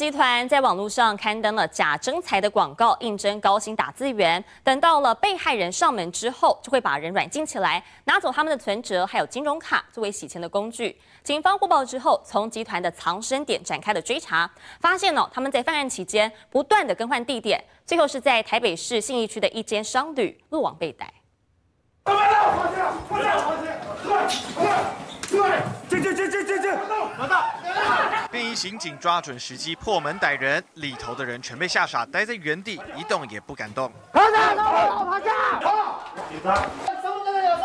集团在网络上刊登了假征才的广告，应征高薪打字员。等到了被害人上门之后，就会把人软禁起来，拿走他们的存折还有金融卡作为洗钱的工具。警方获报之后，从集团的藏身点展开了追查，发现哦，他们在犯案期间不断的更换地点，最后是在台北市信义区的一间商旅落网被逮。便衣刑警抓准时机破门逮人，里头的人全被吓傻，待在原地一动也不敢动。趴下，趴下，警察，什么都没有事。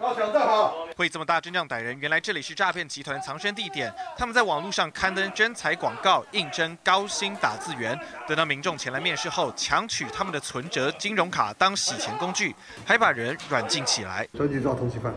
好，想站好。会这么大阵仗逮人，原来这里是诈骗集团藏身地点。他们在网络上刊登真才广告，应征高薪打字员。等到民众前来面试后，强取他们的存折、金融卡当洗钱工具，还把人软禁起来。专去抓通缉犯。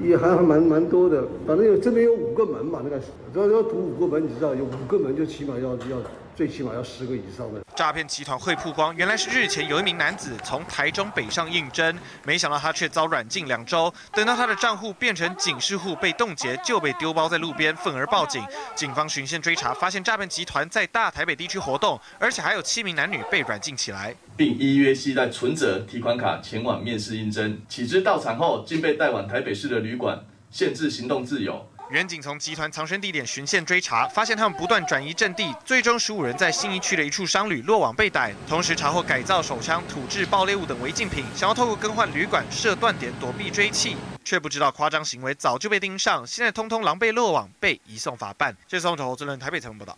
也还还蛮蛮多的，反正有这边有五个门嘛，那个要要堵五个门，你知道有五个门就起码要要最起码要十个以上的。诈骗集团会曝光，原来是日前有一名男子从台中北上应征，没想到他却遭软禁两周，等到他的账户变成警示户被冻结，就被丢包在路边，愤而报警。警方循线追查，发现诈骗集团在大台北地区活动，而且还有七名男女被软禁起来，并依约携带存折、提款卡前往面试应征。岂知到场后，竟被带往台北市的旅馆，限制行动自由。远警从集团藏身地点循线追查，发现他们不断转移阵地，最终十五人在信义区的一处商旅落网被逮。同时查获改造手枪、土制爆裂物等违禁品，想要透过更换旅馆设断点躲避追缉，却不知道夸张行为早就被盯上，现在通通狼狈落网，被移送法办。这是从头，这轮台北采访报道。